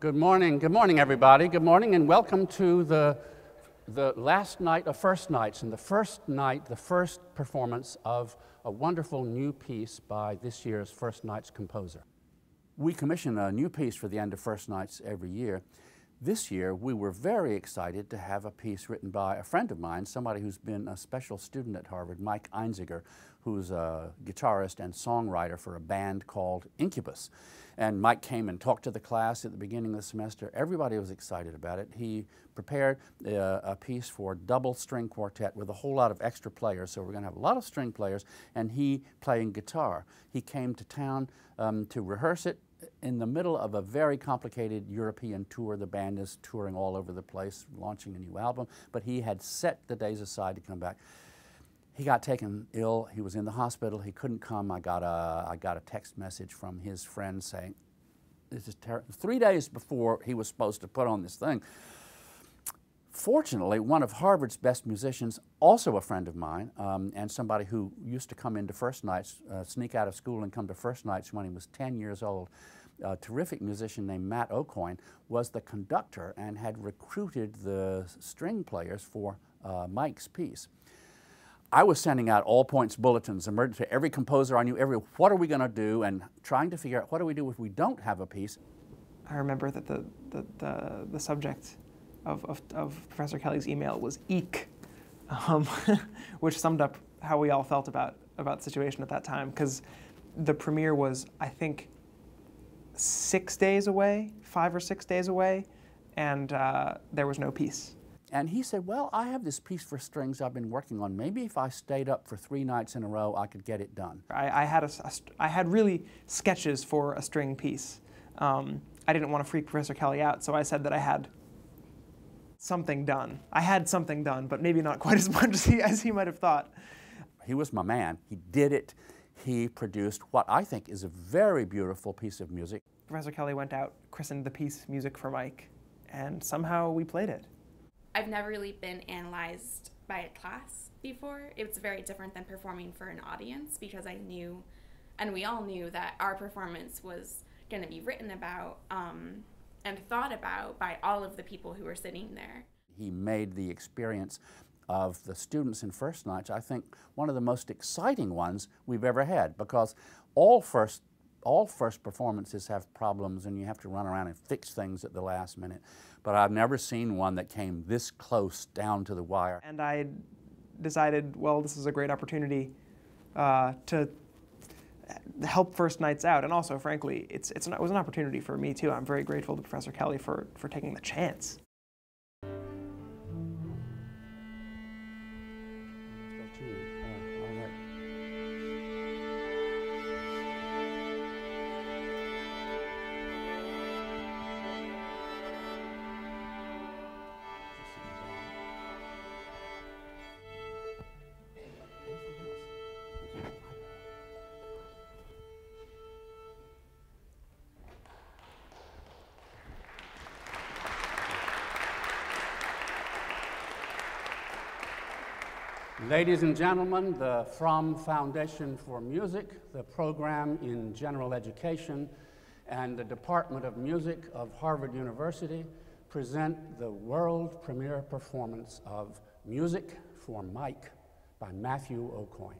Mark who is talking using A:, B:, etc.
A: Good morning. Good morning, everybody. Good morning, and welcome to the, the last night of First Nights, and the first night, the first performance of a wonderful new piece by this year's First Nights composer. We commission a new piece for the end of First Nights every year. This year, we were very excited to have a piece written by a friend of mine, somebody who's been a special student at Harvard, Mike Einziger, who's a guitarist and songwriter for a band called Incubus. And Mike came and talked to the class at the beginning of the semester. Everybody was excited about it. He prepared a, a piece for double string quartet with a whole lot of extra players. So we're going to have a lot of string players, and he playing guitar. He came to town um, to rehearse it in the middle of a very complicated European tour. The band is touring all over the place, launching a new album, but he had set the days aside to come back he got taken ill. He was in the hospital. He couldn't come. I got a, I got a text message from his friend saying, this is terrible. Three days before he was supposed to put on this thing. Fortunately, one of Harvard's best musicians, also a friend of mine, um, and somebody who used to come into first nights, uh, sneak out of school and come to first nights when he was 10 years old, a terrific musician named Matt Aucoin, was the conductor and had recruited the string players for uh, Mike's piece. I was sending out all points bulletins to every composer I knew, every what are we going to do, and trying to figure out what do we do if we don't have a piece.
B: I remember that the, the, the, the subject of, of, of, Professor Kelly's email was eek, um, which summed up how we all felt about, about the situation at that time, because the premiere was, I think, six days away, five or six days away, and uh, there was no piece.
A: And he said, Well, I have this piece for strings I've been working on. Maybe if I stayed up for three nights in a row, I could get it done.
B: I, I had, a, a, I had really sketches for a string piece. Um, I didn't want to freak Professor Kelly out, so I said that I had something done. I had something done, but maybe not quite as much as he, as he might have thought.
A: He was my man. He did it. He produced what I think is a very beautiful piece of music.
B: Professor Kelly went out, christened the piece Music for Mike, and somehow we played it.
C: I've never really been analyzed by a class before. It's very different than performing for an audience because I knew, and we all knew, that our performance was going to be written about um, and thought about by all of the people who were sitting there.
A: He made the experience of the students in First Nights, I think, one of the most exciting ones we've ever had because all first all first performances have problems and you have to run around and fix things at the last minute. But I've never seen one that came this close down to the wire.
B: And I decided, well, this is a great opportunity uh, to help First Nights out. And also, frankly, it's, it's an, it was an opportunity for me too. I'm very grateful to Professor Kelly for, for taking the chance.
A: Ladies and gentlemen, the Fromm Foundation for Music, the program in general education, and the Department of Music of Harvard University present the world premiere performance of Music for Mike by Matthew Aucoin.